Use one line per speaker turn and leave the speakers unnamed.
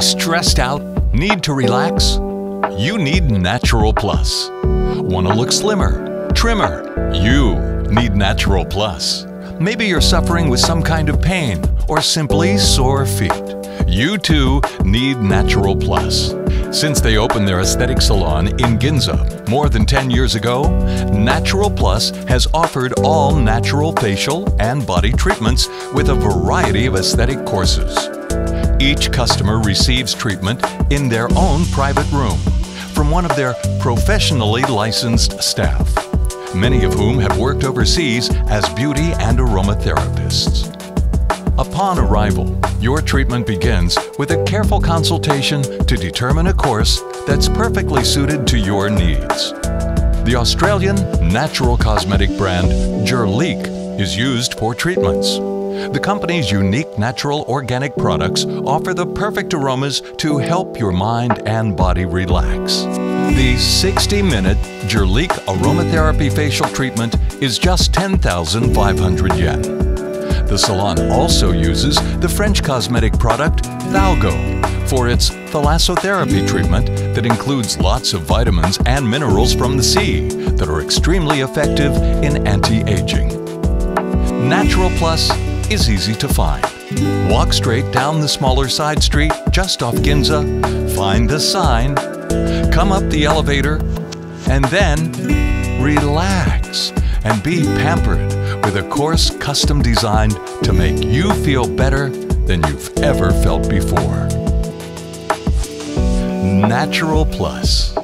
stressed out? Need to relax? You need Natural Plus. Want to look slimmer, trimmer? You need Natural Plus. Maybe you're suffering with some kind of pain or simply sore feet. You too need Natural Plus. Since they opened their aesthetic salon in Ginza more than 10 years ago, Natural Plus has offered all natural facial and body treatments with a variety of aesthetic courses. Each customer receives treatment in their own private room from one of their professionally licensed staff, many of whom have worked overseas as beauty and aromatherapists. Upon arrival, your treatment begins with a careful consultation to determine a course that's perfectly suited to your needs. The Australian natural cosmetic brand Jurlique is used for treatments. The company's unique natural organic products offer the perfect aromas to help your mind and body relax. The 60 minute Jurlique aromatherapy facial treatment is just 10,500 yen. The salon also uses the French cosmetic product Thalgo for its thalassotherapy treatment that includes lots of vitamins and minerals from the sea that are extremely effective in anti-aging. Natural Plus is easy to find. Walk straight down the smaller side street just off Ginza, find the sign, come up the elevator, and then relax and be pampered with a course custom designed to make you feel better than you've ever felt before. Natural Plus.